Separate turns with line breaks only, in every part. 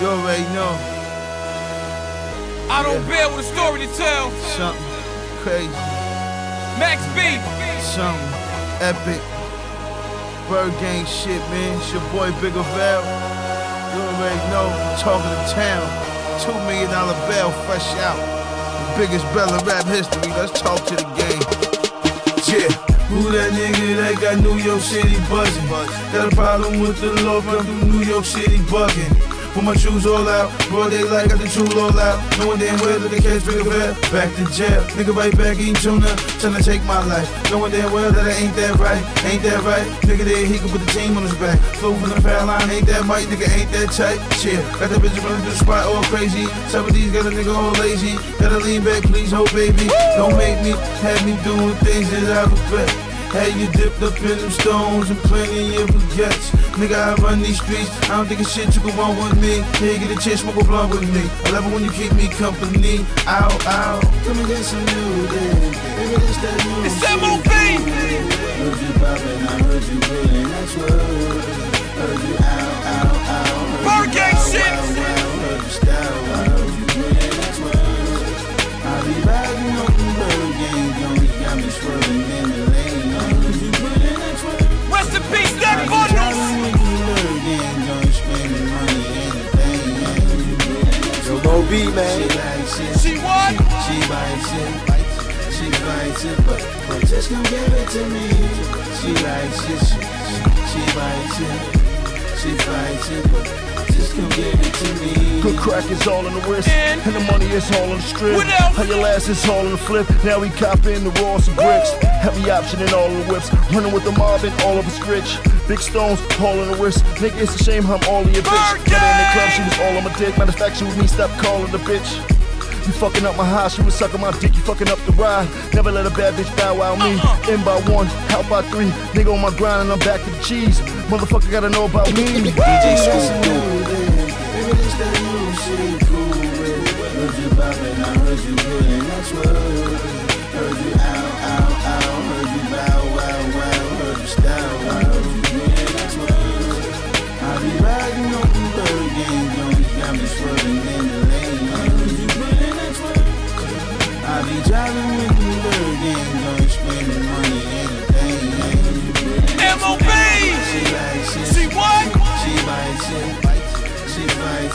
You already know.
I don't
Yeah.
bear with a story to tell.
Something crazy.
Max B.
Something epic. Byrd gang shit, man. It's your boy Bigger Val. You already know. Talking to town. Two million dollar bail fresh out. The biggest bell in rap history. Let's talk to the game. Yeah. Who that nigga that got New York City buzzing? Got a problem with the law, but I'm through New York City bugging. Put my shoes all out, broad daylight, got the truth all out. Knowing damn well that the case bigger bell, back to jail. Nigga right back eating tuna, tryna take my life. No Knowing damn well that I ain't that right, ain't that right. Nigga there, he can put the team on his back. Flow from the foul line, ain't that might, nigga ain't that tight. Shit, got that bitch running through the spot all crazy. Some of these got a nigga all lazy. Gotta lean back, please, oh baby. Don't make me, have me doing things that I regret. Had you dipped up in them stones and plenty of baguettes. Nigga, I run these streets. I don't think it's shit you can want with me. Here, get a chance, smoke a blunt with me. I love it when you keep me company. Ow, ow. Come and get some new then. Baby, this that new
It's
shit.
MOB.
Heard you poppin', I heard you getting that's what. That's
Yo,
what. She
man.
like shit.
She what?
She bites it, she bites it, but, but just come give it to me. She likes it, she, she bites it, she fights it, just come give it to me.
Good crack is all in the wrist,
And-
and the money is all on the strip.
What else?
How your last is all in the flip. Now we copping the rolls and bricks. Heavy option in all of the whips. Running with the mob and all of us rich. Big stones, all on the wrist. Nigga, it's a shame I'm all in your bitch. Met in the club, she was all on my dick. Matter of fact, she with me, stop calling the bitch. You fucking up my high, she was sucking my dick, you fucking up the ride. Never let a bad bitch bow wow me.
Uh-uh.
In by one, out by three. Nigga on my grind and I'm back to the cheese. Motherfucker gotta know about me.
DJ Scoop.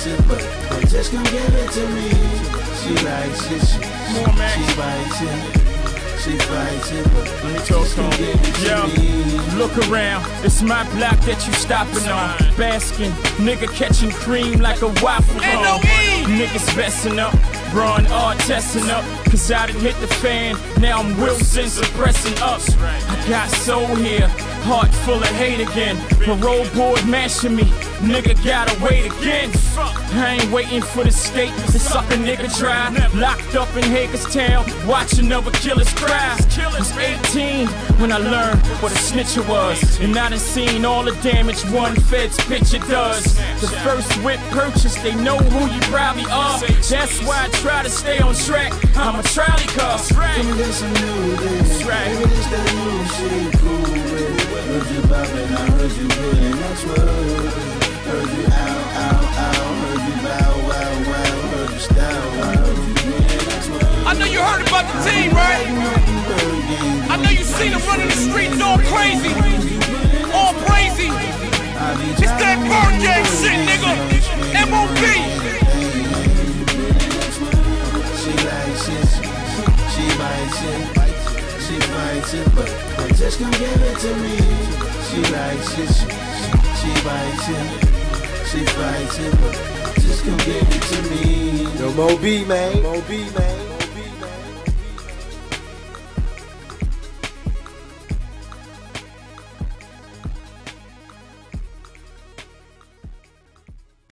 Fights it, but, but just come give it to me. She likes it, she,
More, man.
she bites it, she fights it, but
Let me talk
just
to
come give it to
Yo.
me.
Look around, it's my block that you stopping on. Basking, nigga catching cream like a waffle cone.
NOE.
Niggas vesting up, Braun art testing up. Cause I done hit the fan, now I'm Wilson suppressing up. I got soul here, heart full of hate again. Parole board mashing me, nigga gotta wait again. I ain't waiting for the state to suck a nigga dry. Locked up in Hagerstown, watching other killers cry. Was 18 when I learned what a snitcher was. And I done seen all the damage one Fed's picture does. The first whip purchase, they know who you probably are. That's why I try to stay on track. I'm a trolley car.
Give me this some new this,
right.
baby, this that new shit, cool with. Heard you bopping, I heard you getting that's what. Heard you ow, ow, ow, heard you bow, wow, wow, heard you style, I heard you getting that's what.
I know you heard about the team, right? I know you seen them running the streets all crazy, all crazy. It's that Byrd gang shit, nigga. MOB.
She likes it, she bites it, she fights it, but, but just come give it to me. She likes it, she, she bites it, she fights it, but just come give it to me.
Yo, Mo B, man. Mo B, man.